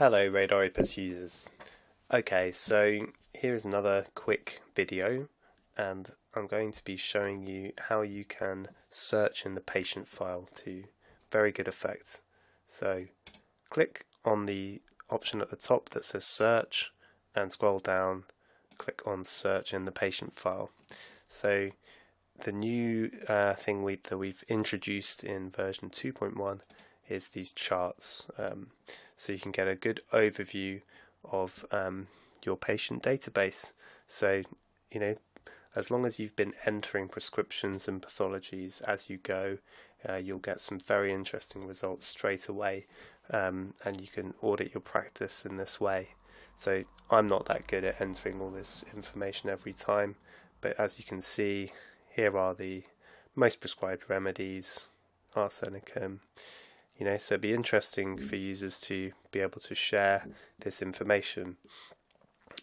Hello RadarOpus users. Okay, so here's another quick video and I'm going to be showing you how you can search in the patient file to very good effect. So click on the option at the top that says search and scroll down, click on search in the patient file. So the new uh, thing we, that we've introduced in version 2.1 is these charts. Um, so you can get a good overview of um, your patient database. So, you know, as long as you've been entering prescriptions and pathologies as you go, uh, you'll get some very interesting results straight away, um, and you can audit your practice in this way. So, I'm not that good at entering all this information every time, but as you can see, here are the most prescribed remedies, arsenicum, you know so it'd be interesting for users to be able to share this information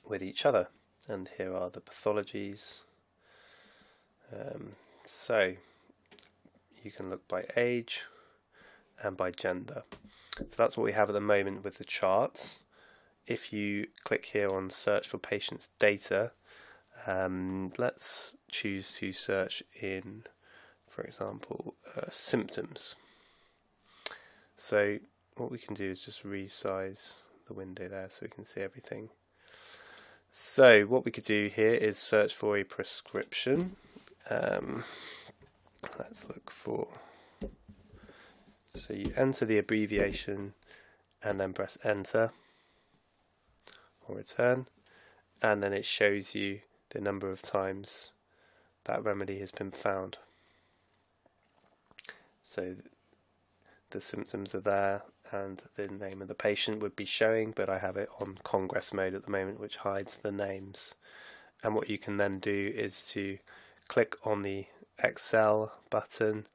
with each other. And here are the pathologies. Um, so you can look by age and by gender. So that's what we have at the moment with the charts. If you click here on search for patients data um, let's choose to search in for example uh, symptoms so what we can do is just resize the window there so we can see everything. So what we could do here is search for a prescription. Um, let's look for, so you enter the abbreviation and then press enter or return and then it shows you the number of times that remedy has been found. So the symptoms are there and the name of the patient would be showing, but I have it on Congress mode at the moment, which hides the names. And what you can then do is to click on the Excel button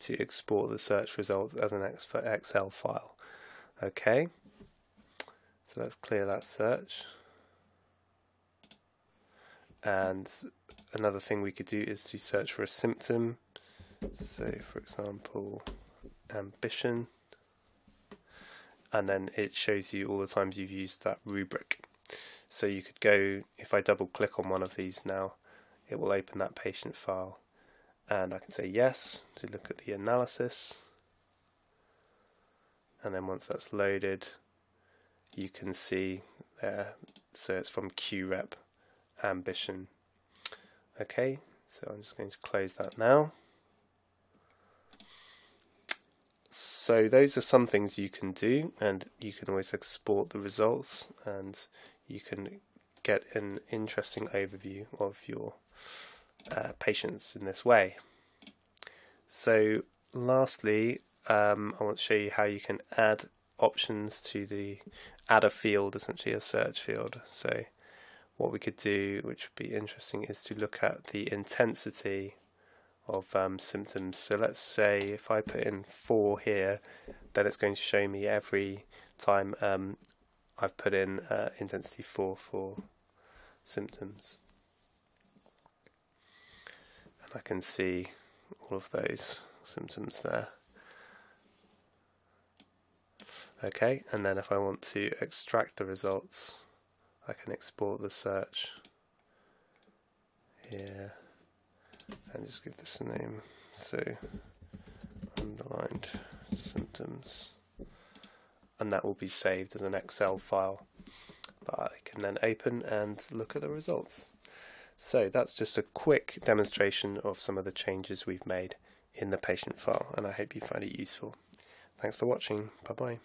to export the search results as an Excel file. Okay, so let's clear that search. And another thing we could do is to search for a symptom. So, for example, ambition. And then it shows you all the times you've used that rubric. So you could go, if I double click on one of these now, it will open that patient file. And I can say yes to look at the analysis. And then once that's loaded you can see there. So it's from QREP ambition. Okay so I'm just going to close that now So those are some things you can do and you can always export the results and you can get an interesting overview of your uh, patients in this way. So lastly um, I want to show you how you can add options to the add a field essentially a search field so what we could do which would be interesting is to look at the intensity of um, symptoms. So let's say if I put in 4 here, then it's going to show me every time um, I've put in uh, intensity 4 for symptoms. And I can see all of those symptoms there. Okay, and then if I want to extract the results, I can export the search here and just give this a name. So, underlined symptoms, and that will be saved as an Excel file that I can then open and look at the results. So that's just a quick demonstration of some of the changes we've made in the patient file and I hope you find it useful. Thanks for watching. Bye bye.